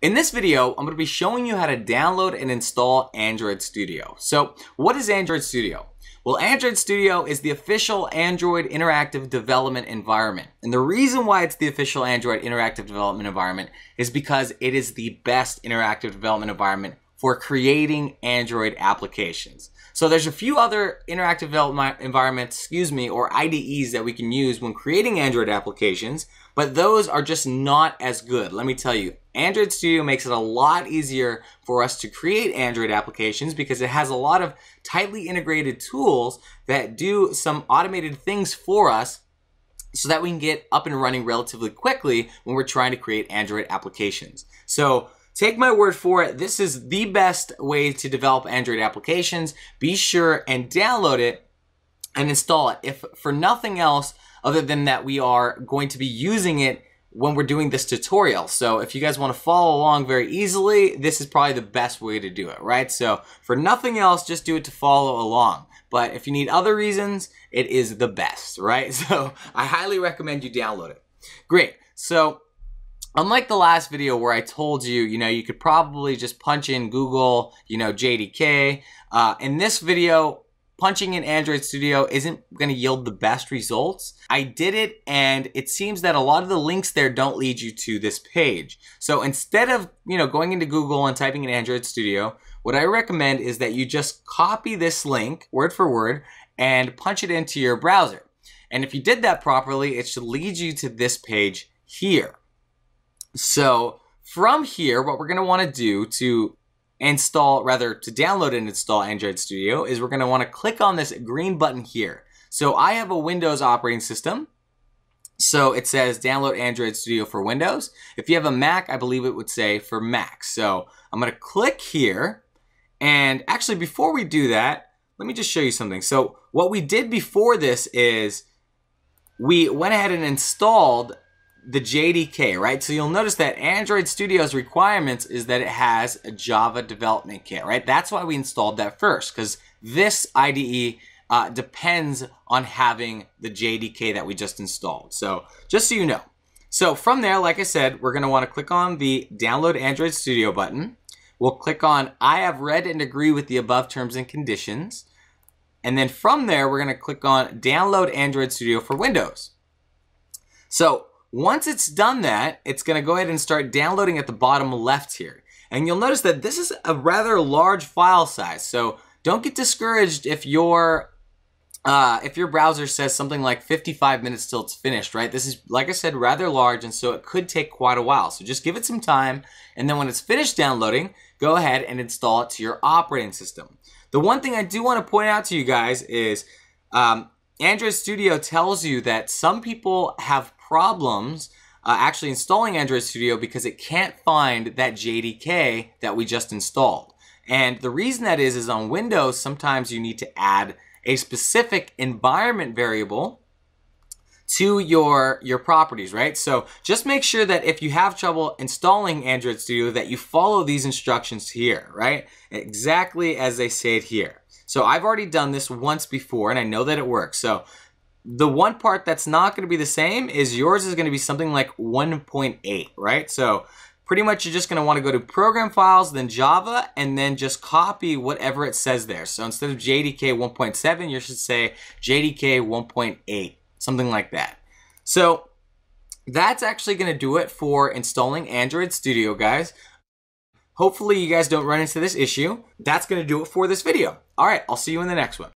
In this video, I'm going to be showing you how to download and install Android Studio. So what is Android Studio? Well, Android Studio is the official Android interactive development environment. And the reason why it's the official Android interactive development environment is because it is the best interactive development environment for creating Android applications. So there's a few other interactive development environments, excuse me, or IDEs that we can use when creating Android applications, but those are just not as good. Let me tell you, Android Studio makes it a lot easier for us to create Android applications because it has a lot of tightly integrated tools that do some automated things for us so that we can get up and running relatively quickly when we're trying to create Android applications. So Take my word for it, this is the best way to develop Android applications. Be sure and download it and install it. If for nothing else other than that we are going to be using it when we're doing this tutorial. So if you guys want to follow along very easily, this is probably the best way to do it, right? So for nothing else, just do it to follow along. But if you need other reasons, it is the best, right? So I highly recommend you download it. Great. So Unlike the last video where I told you, you know, you could probably just punch in Google, you know, JDK. Uh, in this video, punching in Android Studio isn't going to yield the best results. I did it and it seems that a lot of the links there don't lead you to this page. So instead of, you know, going into Google and typing in Android Studio, what I recommend is that you just copy this link word for word and punch it into your browser. And if you did that properly, it should lead you to this page here. So from here, what we're going to want to do to install, rather to download and install Android Studio is we're going to want to click on this green button here. So I have a Windows operating system. So it says download Android Studio for Windows. If you have a Mac, I believe it would say for Mac. So I'm going to click here. And actually, before we do that, let me just show you something. So what we did before this is we went ahead and installed the JDK, right? So you'll notice that Android Studio's requirements is that it has a Java development kit, right? That's why we installed that first, because this IDE uh, depends on having the JDK that we just installed. So just so you know. So from there, like I said, we're going to want to click on the Download Android Studio button. We'll click on I have read and agree with the above terms and conditions. And then from there, we're going to click on Download Android Studio for Windows. So once it's done that, it's going to go ahead and start downloading at the bottom left here. And you'll notice that this is a rather large file size. So don't get discouraged if your uh, if your browser says something like 55 minutes till it's finished, right? This is, like I said, rather large, and so it could take quite a while. So just give it some time, and then when it's finished downloading, go ahead and install it to your operating system. The one thing I do want to point out to you guys is um, Android Studio tells you that some people have problems uh, actually installing Android Studio because it can't find that JDK that we just installed. And the reason that is, is on Windows, sometimes you need to add a specific environment variable to your your properties, right? So just make sure that if you have trouble installing Android Studio that you follow these instructions here, right? Exactly as they say it here. So I've already done this once before and I know that it works. So the one part that's not going to be the same is yours is going to be something like 1.8, right? So pretty much you're just going to want to go to program files, then Java, and then just copy whatever it says there. So instead of JDK 1.7, you should say JDK 1.8, something like that. So that's actually going to do it for installing Android Studio, guys. Hopefully you guys don't run into this issue. That's going to do it for this video. All right, I'll see you in the next one.